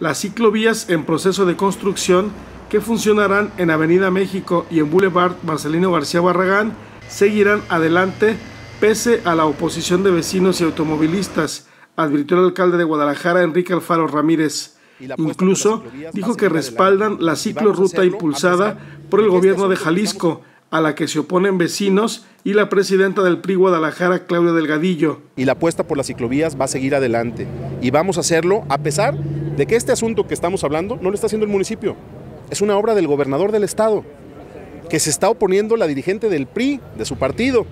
Las ciclovías en proceso de construcción que funcionarán en Avenida México y en Boulevard Marcelino García Barragán seguirán adelante pese a la oposición de vecinos y automovilistas, advirtió el alcalde de Guadalajara, Enrique Alfaro Ramírez. Incluso dijo que respaldan la ciclorruta impulsada por el gobierno de Jalisco, a la que se oponen vecinos y la presidenta del PRI Guadalajara, Claudia Delgadillo. Y la apuesta por las ciclovías va a seguir adelante. Y vamos a hacerlo a pesar de que este asunto que estamos hablando no lo está haciendo el municipio. Es una obra del gobernador del estado, que se está oponiendo la dirigente del PRI, de su partido.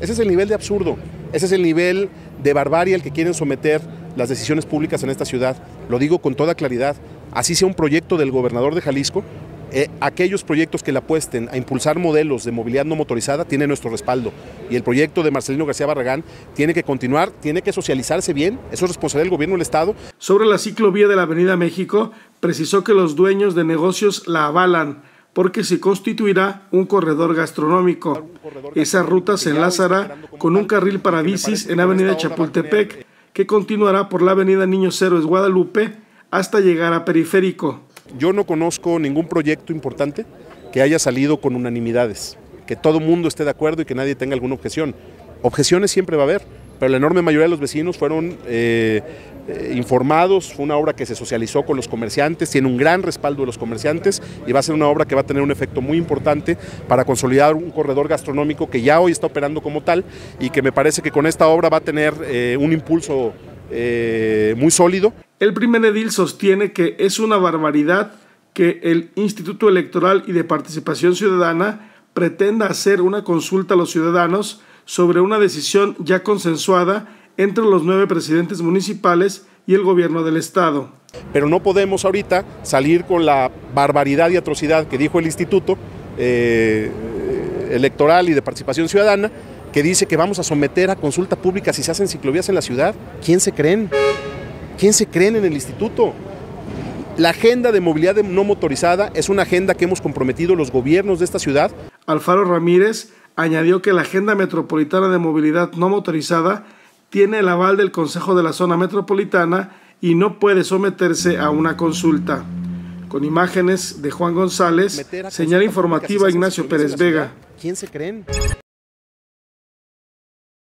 Ese es el nivel de absurdo, ese es el nivel de barbarie al que quieren someter las decisiones públicas en esta ciudad. Lo digo con toda claridad. Así sea un proyecto del gobernador de Jalisco, eh, aquellos proyectos que le apuesten a impulsar modelos de movilidad no motorizada tienen nuestro respaldo. Y el proyecto de Marcelino García Barragán tiene que continuar, tiene que socializarse bien, eso es responsabilidad del gobierno del Estado. Sobre la ciclovía de la Avenida México, precisó que los dueños de negocios la avalan porque se constituirá un corredor gastronómico. Esa ruta se enlazará con un carril para bicis en Avenida Chapultepec, que continuará por la Avenida Niños Héroes Guadalupe hasta llegar a Periférico. Yo no conozco ningún proyecto importante que haya salido con unanimidades, que todo mundo esté de acuerdo y que nadie tenga alguna objeción. Objeciones siempre va a haber, pero la enorme mayoría de los vecinos fueron eh, eh, informados, fue una obra que se socializó con los comerciantes, tiene un gran respaldo de los comerciantes y va a ser una obra que va a tener un efecto muy importante para consolidar un corredor gastronómico que ya hoy está operando como tal y que me parece que con esta obra va a tener eh, un impulso muy sólido. El primer edil sostiene que es una barbaridad que el Instituto Electoral y de Participación Ciudadana pretenda hacer una consulta a los ciudadanos sobre una decisión ya consensuada entre los nueve presidentes municipales y el gobierno del Estado. Pero no podemos ahorita salir con la barbaridad y atrocidad que dijo el Instituto eh, Electoral y de Participación Ciudadana, que dice que vamos a someter a consulta pública si se hacen ciclovías en la ciudad. ¿Quién se creen? ¿Quién se creen en el instituto? La agenda de movilidad no motorizada es una agenda que hemos comprometido los gobiernos de esta ciudad. Alfaro Ramírez añadió que la Agenda Metropolitana de Movilidad No Motorizada tiene el aval del Consejo de la Zona Metropolitana y no puede someterse a una consulta. Con imágenes de Juan González, señal informativa Ignacio Pérez Vega. ¿Quién se creen?